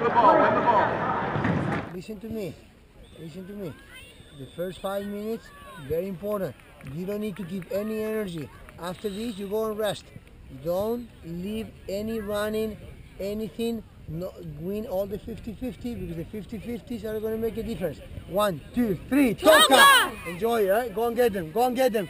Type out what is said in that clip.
Win the ball. Win the ball. Listen to me. Listen to me. The first five minutes, very important. You don't need to give any energy. After this, you go and rest. Don't leave any running, anything. No, win all the 50-50 because the 50-50s are going to make a difference. One, two, three, Toca! Enjoy, right? Go and get them. Go and get them.